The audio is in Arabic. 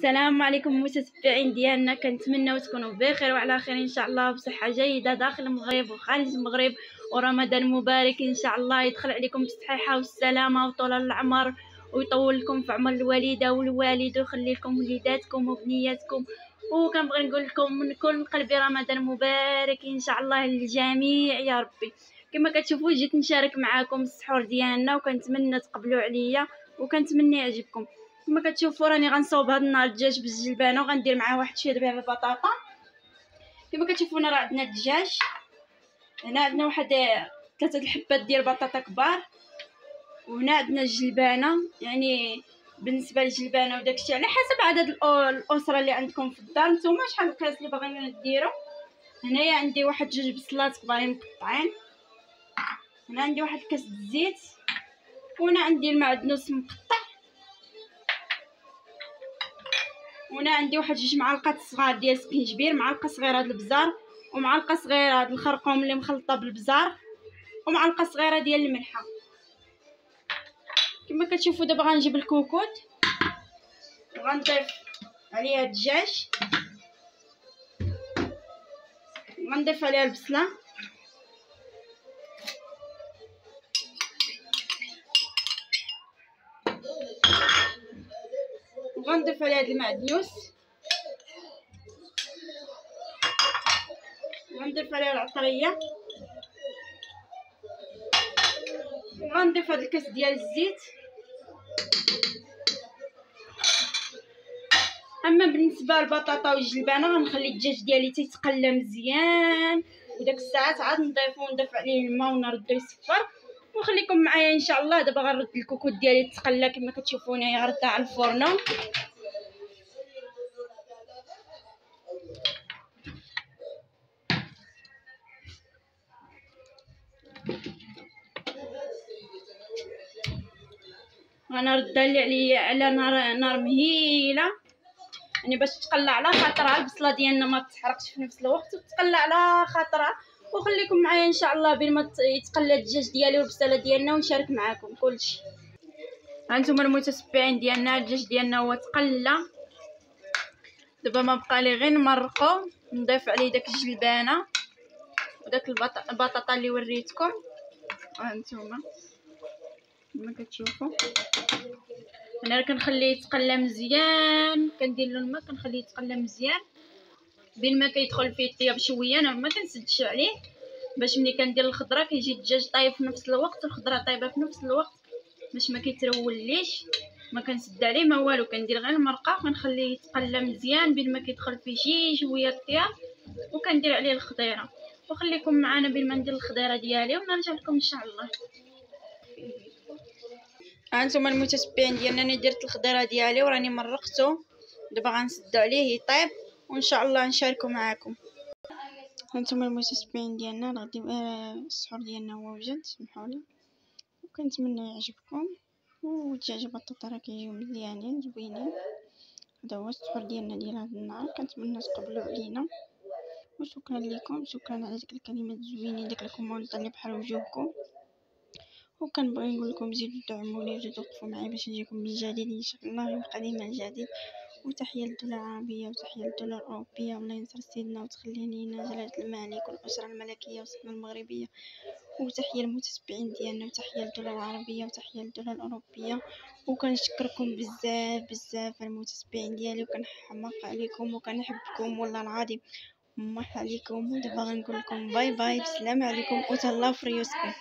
السلام عليكم متتبعين ديالنا كنتمنوا تكونوا بخير وعلى خير إن شاء الله بصحة جيدة داخل المغرب وخارج المغرب ورمضان مبارك إن شاء الله يدخل عليكم بالصحه والسلامة وطول العمر ويطول لكم في عمر الوالدة والوالد ويخلي لكم وليداتكم وبنياتكم. وكنبغي نقول لكم من كل قلبي رمضان مبارك إن شاء الله للجميع يا ربي. كما كتشوفوا جيت نشارك معاكم السحور ديالنا وكنتمنى تقبلوا عليا وكنتمنى يعجبكم. كما كتشوفوا راني غنصاوب هذا النهار الدجاج بالجلبانة وغندير معاه واحد شوية ديال البطاطا. كما كتشوفوا راه عندنا الدجاج. هنا عندنا واحد ثلاثة الحبات ديال البطاطا كبار. وهنا عندنا الجلبانة. يعني بالنسبة للجلبانة وداكشي على حسب عدد الأسرة اللي عندكم في الدار. نتوما شحال القياس اللي باغيين ديروا هنايا عندي واحد جوج بصلات كبارين مقطعين. هنا عندي واحد الكاس الزيت. وهنا عندي المعدنوس مقطع. وهنا عندي واحد جوج معالق صغار ديال السكينجبير معلقه صغيره هاد البزار ومعلقه صغيره هاد الخرقوم اللي مخلطة بالبزار ومعلقه صغيرة ديال الملحة. كما كتشوفوا دابا غنجيب الكوكوت وغنضيف عليها الدجاج غنضيف عليها البصلة. وغنضيف عليها هاد المعدنوس. وغنضيف عليها العطرية. وغنضيف هاد الكاس ديال الزيت. أما بالنسبة للبطاطا والجلبانة غنخلي الدجاج ديالي تيتقلى مزيان. وداك الساعات عاد نضيفو ونضيف عليه الماء ونردو يصفر. وخليكم معايا إن شاء الله. دابا غنرد الكوكوت ديالي تقلى كما كتشوفوا هنايا غردها على الفرن. غنردها لي على نار نار مهيلة. يعني باش تقلع على خاطرها. البصلة ديالنا ما تحرقش في نفس الوقت. وتقلع على خاطرها. وخليكم معايا إن شاء الله بين ما يتقلى الدجاج ديالي والبصله ديالنا ونشارك معاكم كلشي. هانتوما المتتبعين ديالنا الدجاج ديالنا هو تقلى. دابا ما بقى لي غير نمرقو نضيف عليه داك الجلبانة وداك البطاطا اللي وريتكم. هانتوما كما كتشوفوا أنا كنخليه يتقلى مزيان. كندير له الماء كنخليه يتقلى مزيان. بين ما كيدخل فيه الطياب شوية أنا ما كنسدش عليه. باش ملي كندير الخضرة كيجي الدجاج طايب في نفس الوقت والخضره طايبة في نفس الوقت باش ما كيتروليش ما كنسد عليه ما والو كندير غير المرقة وكنخليه يتقلى مزيان بين ما كيدخل فيه شي شوية الطياب وكندير عليه الخضيرة. وخليكم معنا بين ما ندير الخضيرة ديالي ونرجع لكم إن شاء الله. هانتوما المتتبعين ديالنا أنا درت الخضيرة ديالي وراني مرقته دابا غنسدو عليه يطيب وإن شاء الله نشاركو معاكم. هانتوما المتتبعين ديالنا غادي السحور ديالنا هو وجد سمحولي وكنتمنى يعجبكم بطاطا راه كيجيو مزيانين زوينين هذا هو السحور ديالنا ديال هذا النهار كنتمنى تقبلوا علينا وشكرا لكم شكرا على ديك الكلمات الزوينين ديك الكومونت اللي بحال وجوهكم وكنبغي نقول لكم زيدوا دعموني وزيدوا وقفوا معايا باش نجيكم بالجديد ان شاء الله يوم قديم الجديد وتحية للدولة العربية وتحية للدولة الأوروبية. الله ينصر سيدنا وتخليني جلالة الملك والأسرة الملكية والسلطنة المغربية. وتحية للمتتبعين ديالنا وتحية للدولة العربية وتحية للدولة الأوروبية. وكنشكركم بزاف بزاف المتتبعين ديالي. وكنحماق عليكم وكنحبكم والله العظيم. مرحبا عليكم ودابا غنقول لكم باي باي. بسلام عليكم. وتهلاو في ريوسكم.